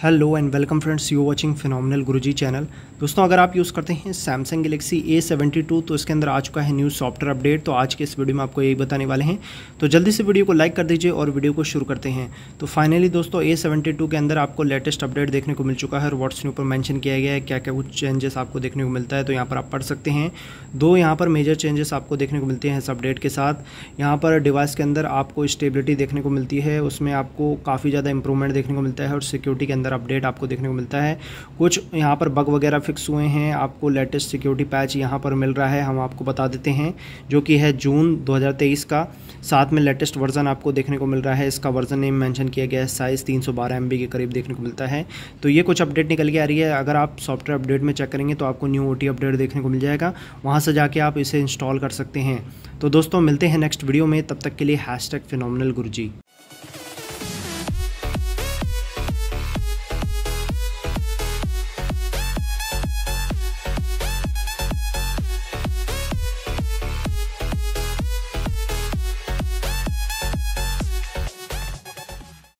Hello and welcome friends you watching phenomenal Guruji channel दोस्तों, अगर आप यूज़ करते हैं Samsung Galaxy A seventy two तो इसके अंदर आ चुका है न्यू सॉफ्टवेयर अपडेट तो आज के इस वीडियो में आपको यही बताने वाले हैं। तो जल्दी से वीडियो को लाइक कर दीजिए और वीडियो को शुरू करते हैं। तो फाइनली दोस्तों ए सेवेंटी टू के अंदर आपको लेटेस्ट अपडेट देखने को मिल चुका है और व्हाट्स ऊपर मैंशन किया गया है। क्या क्या कुछ चेंजेस आपको देखने को मिलता है तो यहाँ पर आप पढ़ सकते हैं। दो यहाँ पर मेजर चेंजेस आपको देखने को मिलते हैं इस अपडेट के साथ। यहाँ पर डिवाइस के अंदर आपको स्टेबिलिटी देखने को मिलती है, उसमें आपको काफ़ी ज़्यादा इंप्रूवमेंट देखने को मिलता है और सिक्योरिटी के अंदर अपडेट आपको देखने को मिलता है। कुछ यहाँ पर बग वगैरह फिक्स हुए हैं। आपको लेटेस्ट सिक्योरिटी पैच यहाँ पर मिल रहा है। हम आपको बता देते हैं, जो कि है जून 2023 का। साथ में लेटेस्ट वर्जन आपको देखने को मिल रहा है। इसका वर्जन नेम मेंशन किया गया है। साइज़ तीन सौ के करीब देखने को मिलता है। तो ये कुछ अपडेट निकल के आ रही है। अगर आप सॉफ्टवेयर अपडेट में चेक करेंगे तो आपको न्यू ओटी अपडेट देखने को मिल जाएगा। वहाँ से जाके आप इसे इंस्टॉल कर सकते हैं। तो दोस्तों, मिलते हैं नेक्स्ट वीडियो में। तब तक के लिए हैश टैग फिनोमिनल गुरुजी।